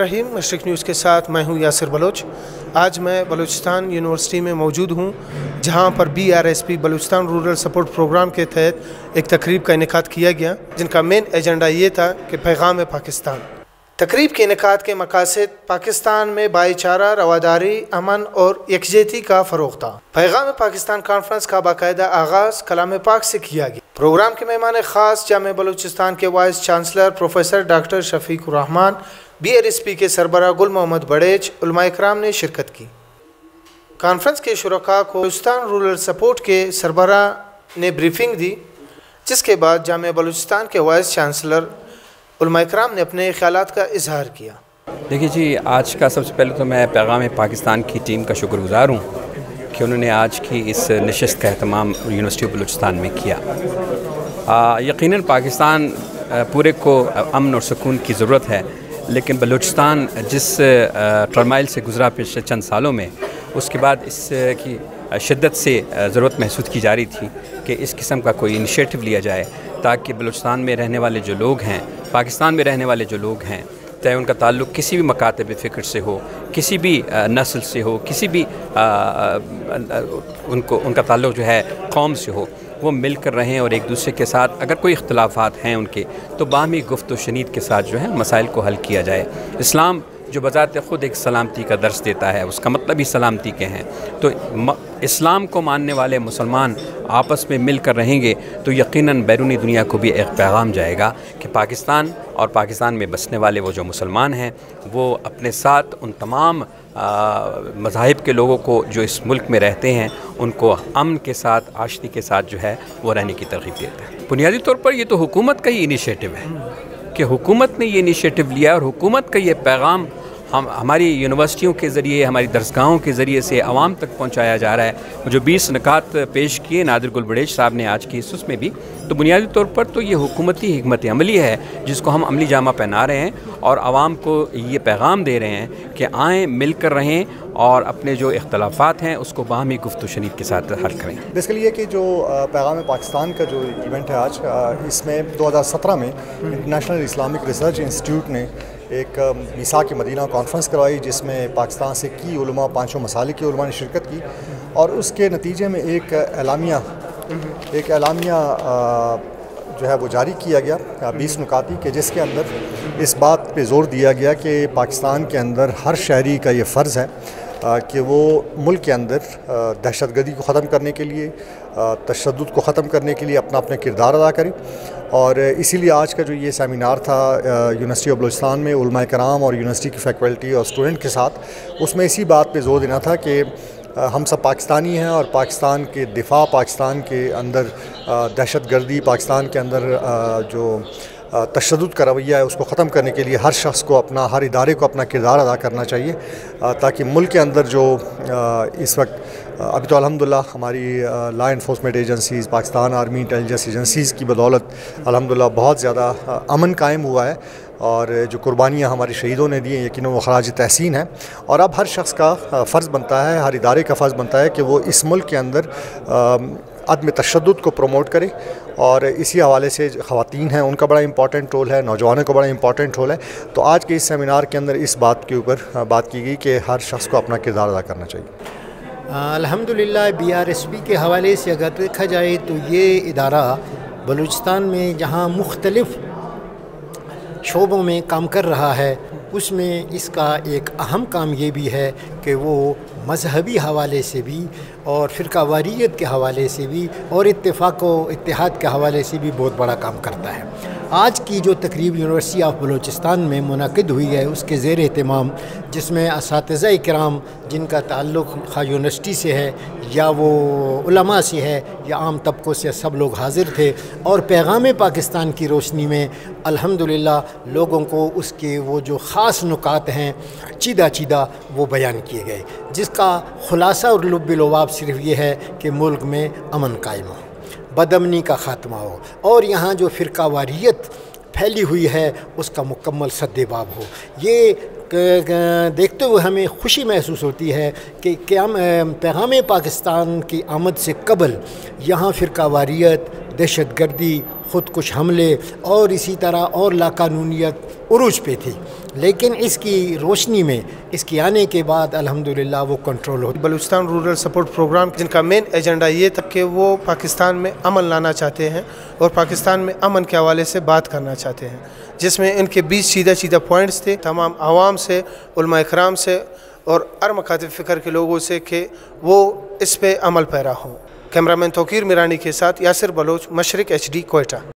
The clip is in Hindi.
रहीम, मशरक न्यूज़ के साथ मैं हूँ यासिर बलोच। आज मैं बलूचिस्तान यूनिवर्सिटी में मौजूद हूँ, जहाँ पर B R S P Balochistan rural support programme के तहत एक तकरीब का इनका किया गया, जिनका मेन एजेंडा ये था कि पैगाम है पाकिस्तान। तकरीब के इनका के मकासद पाकिस्तान में भाईचारा, रवादारी, अमन और यकजहती का फ़रोग था। पैगाम पाकिस्तान कॉन्फ्रेंस का बाकायदा आगाज़ कलाम पाक से किया गया। प्रोग्राम के मेहमान ख़ास जाम बलूचिस्तान के vice chancellor professor doctor Shafiqurrahman B R S P के सरबरा गुल मोहम्मद बड़ेज कराम ने शिरकत की। कॉन्फ्रेंस के शुरा को बलूचिस्तान रूरल सपोर्ट के सरबरा ने ब्रीफिंग दी, जिसके बाद जाम बलूचिस्तान के वाइस चांसलर कराम ने अपने ख्याल का इजहार किया। देखिए जी, आज का सबसे पहले तो मैं पैगाम पाकिस्तान की टीम का शुक्रगुजार हूँ कि उन्होंने आज की इस नशस्त का अहतमाम यूनिवर्सिटी ऑफ़ बलूचिस्तान में किया। यकीनन पाकिस्तान पूरे को अमन और सुकून की ज़रूरत है। लेकिन बलूचिस्तान जिस टर्माइल से गुजरा पिछले चंद सालों में उसके बाद इस की शिद्दत से ज़रूरत महसूस की जा रही थी कि इस किस्म का कोई इनिशिएटिव लिया जाए ताकि बलूचिस्तान में रहने वाले जो लोग हैं पाकिस्तान में रहने वाले जो लोग हैं चाहे उनका ताल्लुक़ किसी भी मकातब फ़िक्र से हो किसी भी नस्ल से हो किसी भी आ, आ, आ, उनको उनका ताल्लुक़ जो है कौम से हो वो मिल कर रहें और एक दूसरे के साथ अगर कोई इख्तलाफात हैं उनके तो बामी गुफ्त शनीद के साथ जो है मसाइल को हल किया जाए। इस्लाम जो बजात ख़ुद एक सलामती का दर्श देता है, उसका मतलब ही सलामती के हैं। तो इस्लाम को मानने वाले मुसलमान आपस में मिल कर रहेंगे तो यकीनन बैरूनी दुनिया को भी एक पैगाम जाएगा कि पाकिस्तान और पाकिस्तान में बसने वाले वो जो मुसलमान हैं, वो अपने साथ उन तमाम मज़ाहिब के लोगों को जो इस मुल्क में रहते हैं, उनको अमन के साथ, आशती के साथ जो है, वो रहने की तरकीब देता है। बुनियादी तौर पर ये तो हुकूमत का ही इनिशिएटिव है, कि हुकूमत ने ये इनिशिएटिव लिया और हुकूमत का ये पैगाम हम हमारी यूनिवर्सिटियों के ज़रिए हमारी दरसगाहों के ज़रिए से आवाम तक पहुँचाया जा रहा है। जो बीस नकात पेश किए नादिर गुलबड़ेश साहब ने आज की इस में भी। तो बुनियादी तौर पर तो ये हुकूमती हमत अमली है जिसको हम अमली जामा पहना रहे हैं और आवाम को ये पैगाम दे रहे हैं कि आएँ मिल कर रहें और अपने जो इख्तलाफात हैं उसको बाहमी गुफ्त शनीद के साथ हल करें। बेसिकली ये कि जो पैगाम पाकिस्तान का जो इवेंट है आज इसमें 2017 में इंटरनेशनल इस्लामिक रिसर्च इंस्टीट्यूट ने एक मिसा के मदीना कॉन्फ्रेंस करवाई, जिसमें पाकिस्तान से की उलमा, पाँचों मसाले की उलमा ने शिरकत की और उसके नतीजे में एक एलामिया एक एलामिया जो है वो जारी किया गया बीस नुकाती के, जिसके अंदर इस बात पे ज़ोर दिया गया कि पाकिस्तान के अंदर हर शहरी का ये फ़र्ज़ है कि वो मुल्क के अंदर दहशत गर्दी को ख़त्म करने के लिए तशद को ख़त्म करने के लिए अपना अपना किरदार अदा करें। और इसीलिए आज का जो ये सेमिनार था यूनिवर्सिटी ऑफ़ बलोचिस्तान में उलमा कराम और यूनिवर्सिटी की फैकल्टी और स्टूडेंट के साथ, उसमें इसी बात पे ज़ोर देना था कि हम सब पाकिस्तानी हैं और पाकिस्तान के दिफा, पाकिस्तान के अंदर दहशत गर्दी पाकिस्तान के अंदर जो तशद का रवैया है, उसको ख़त्म करने के लिए हर शख्स को अपना, हर इदारे को अपना किरदार अदा करना चाहिए ताकि मुल्क के अंदर जो इस वक्त अभी तो अल्हम्दुलिल्लाह हमारी law enforcement agencies Pakistan army intelligence agencies की बदौलत अल्हम्दुलिल्लाह बहुत ज़्यादा अमन कायम हुआ है और जो कुर्बानियाँ हमारे शहीदों ने दी हैं यकीन वो खराज तहसीन है। और अब हर शख्स का फ़र्ज़ बनता है, हर इदारे का फ़र्ज़ बनता है कि वो इस मुल्क के अंदर अदम तशद को प्रमोट करें और इसी हवाले से ख़वान हैं, उनका बड़ा इंपॉर्टेंट रोल है, नौजवानों का बड़ा इंपॉर्टेंट रोल है। तो आज के इस सेमिनार के अंदर इस बात के ऊपर बात की गई कि हर शख्स को अपना किरदार अदा करना चाहिए। अल्हम्दुलिल्लाह बी आर एस पी के हवाले से अगर देखा जाए तो ये इदारा बलूचिस्तान में जहाँ मुख्तलफ़ शोबों में काम कर रहा है, उसमें इसका एक अहम काम ये भी है कि वो मजहबी हवाले से भी और फ़िरका वारीत के हवाले से भी और इत्तेफाक इतिहाद के हवाले से भी बहुत बड़ा काम करता है। आज की जो तकरीब यूनिवर्सिटी ऑफ़ बलूचिस्तान में मनद हुई है, उसके ज़ेर अहतमाम जिसमें इस कराम जिनका ताल्लुक़ खा यूनिवर्सिटी से है, या वो उलमा से है, या आम तबकों से सब लोग हाज़िर थे, और पैगाम पाकिस्तान की रोशनी में, अल्हम्दुलिल्लाह, लोगों को उसके वो जो ख़ास नुकात हैं चीदा चीदा वो बयान किए गए, जिसका ख़ुलासा और लुबिलवाब सिर्फ़ ये है कि मुल्क में अमन कायम हो, बदमनी का ख़ात्मा हो, और यहाँ जो फ़िरका वारियत फैली हुई है, उसका मुकम्मल सद्देबाब हो। ये देखते हुए हमें खुशी महसूस होती है कि क्या पैगाम पाकिस्तान की आमद से कबल यहाँ फ़िरका वारियत दहशत गर्दी ख़ुद कुछ हमले और इसी तरह और लाकानूनीत उरूज पे थी। लेकिन इसकी रोशनी में, इसकी आने के बाद अल्हम्दुलिल्लाह वो कंट्रोल हो बलूचिस्तान रूरल सपोर्ट प्रोग्राम जिनका मेन एजेंडा ये था कि वो पाकिस्तान में अमन लाना चाहते हैं और पाकिस्तान में अमन के हवाले से बात करना चाहते हैं, जिसमें इनके बीच सीधा सीधा पॉइंट्स थे। तमाम आवाम से कराम से और अर मकात फ़िक्र के लोगों से कि वो इस पर अमल पैरा हो। कैमरामैन तोकीर मिरानी के साथ यासिर बलोच मशरक एच डी कोयटा।